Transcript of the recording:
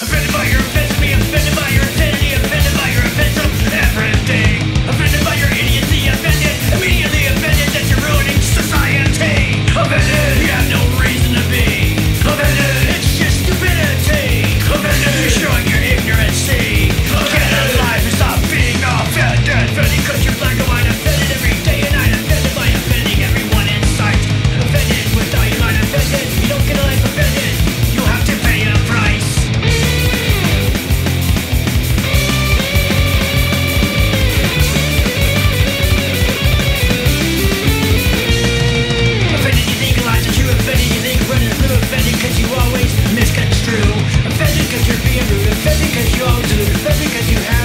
Offended by your opinion. because you have